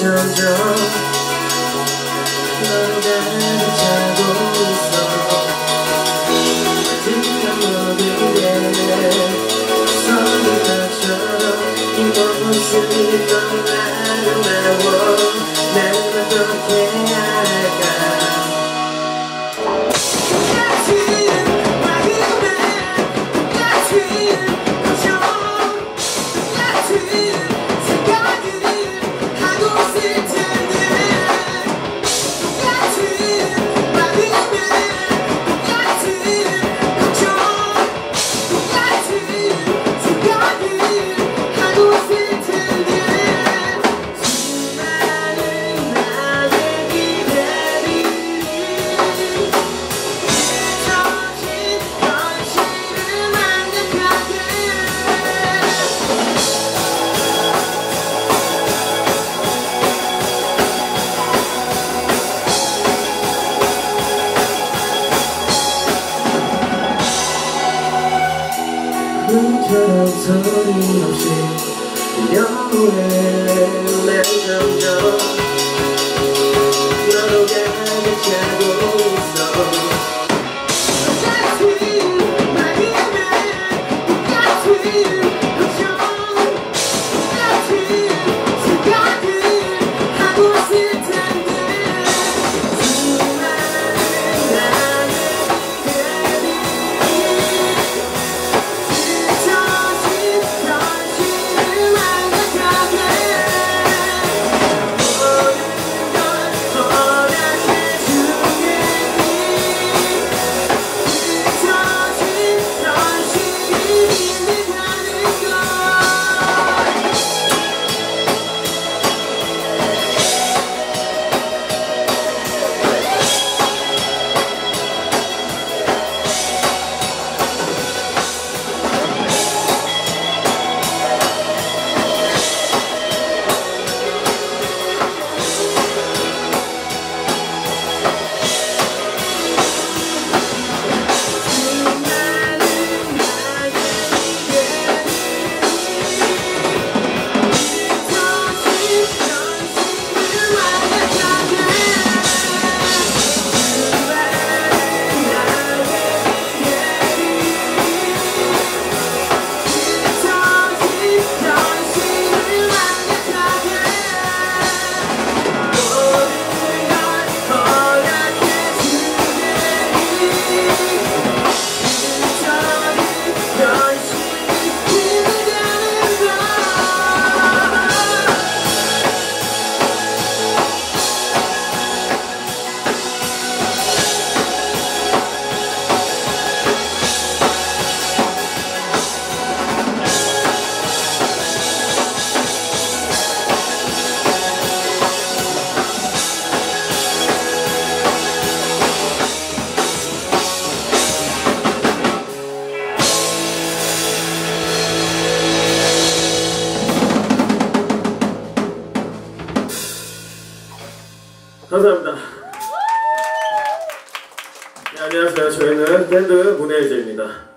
dum dum. Dum dum đứng trên đường dưới lòng xe nhớ em 감사합니다. 네, 안녕하세요. 저희는 밴드 문혜일제입니다.